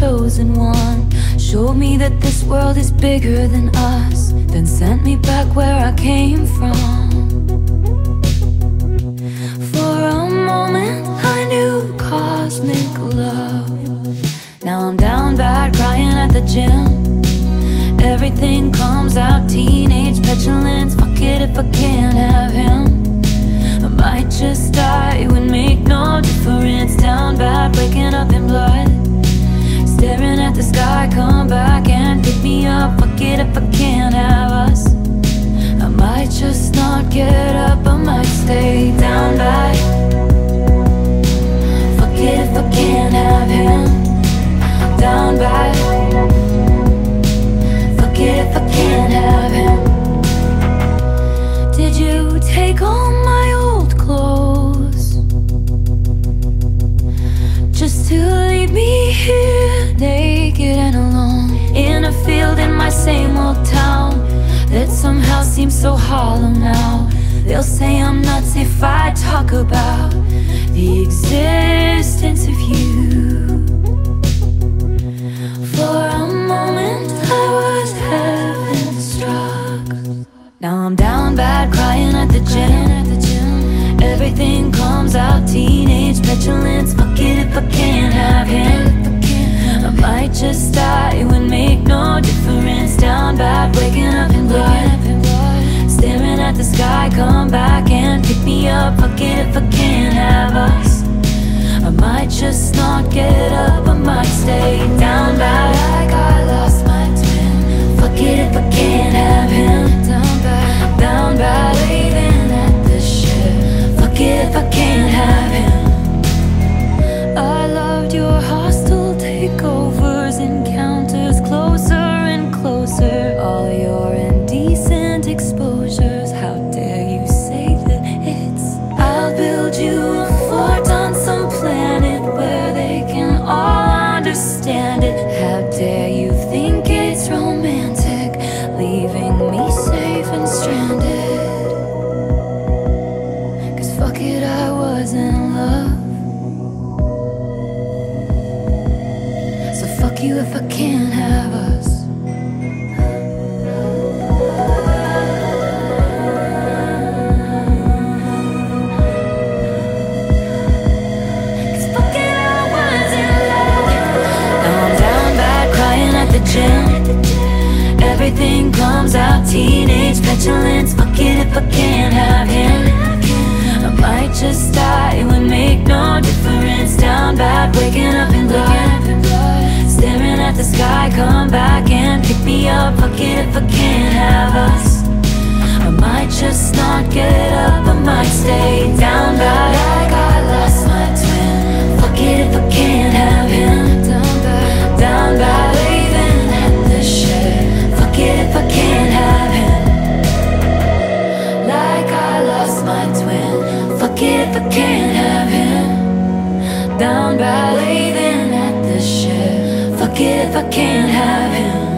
chosen one. Showed me that this world is bigger than us. Then sent me back where I came from. For a moment I knew cosmic love. Now I'm down bad crying at the gym. Everything comes out teenage petulance. Fuck it if I can the sky, come back and pick me up. Fuck it if I can't have us. I might just not get up, I might stay down by Fuck it if I can't have him. Down bad. A field in my same old town That somehow seems so hollow now They'll say I'm nuts if I talk about The existence of you For a moment I was heaven struck Now I'm down bad, crying at the gym. Everything comes out, teenage petulance. Fuck it if I can't have him. I might just die, make no difference. Down bad, waking up in blood. Staring at the sky, come back and pick me up. Fuck it if I can't have us. I might just not get up, I might stay it, I was in love. So fuck you if I can't have us. Everything comes out, teenage petulance. Fuck it if I can't have him. I might just die, it would make no difference. Down bad, waking up in blood. Staring at the sky, come back and pick me up. Fuck it if I can't have us. forgive, I can't have him.